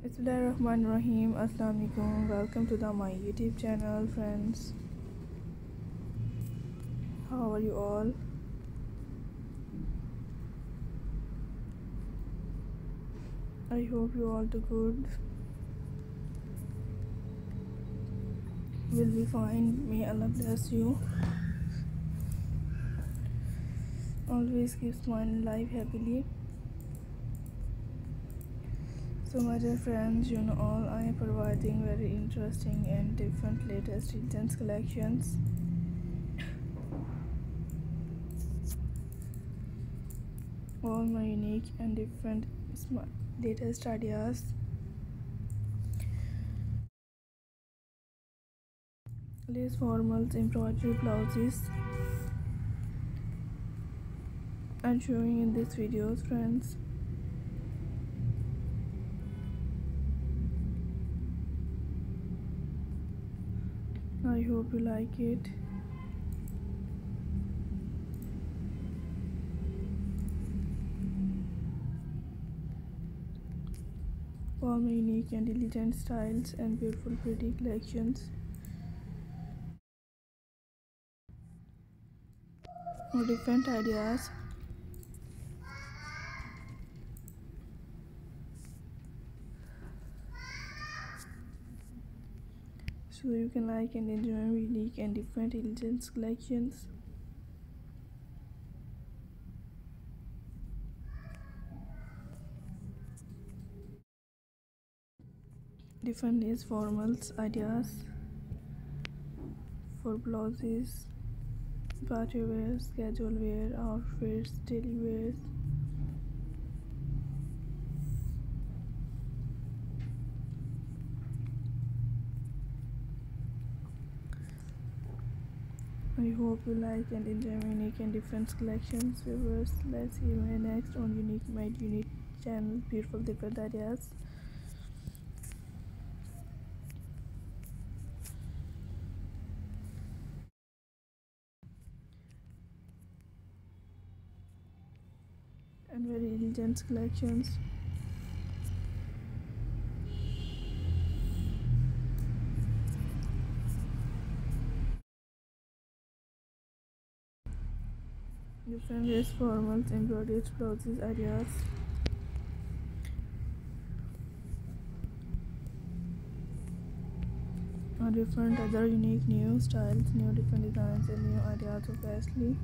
Bismillahirrahmanirrahim. Assalamualaikum. Welcome to the my YouTube channel, friends. How are you all? I hope you all do good. Will be fine. May Allah bless you. Always keep smiling, life happily. So my dear friends, you know all I am providing very interesting and different latest children's collections. All my unique and different latest ideas. Lace formals, embroidery blouses. I'm showing in this videos friends. I hope you like it. My unique and elegant styles and beautiful pretty collections. or different ideas so you can like and enjoy unique and different intelligence collections. Different is formals ideas for blouses party wear casual wear outfits daily wears I hope you like and enjoy my unique and different collections. Viewers, let's see my next on unique my unique channel. Beautiful different ideas. And very elegant collections. Different waist formals embroidered blouses ideas. Different other unique new styles new different designs and new ideas obviously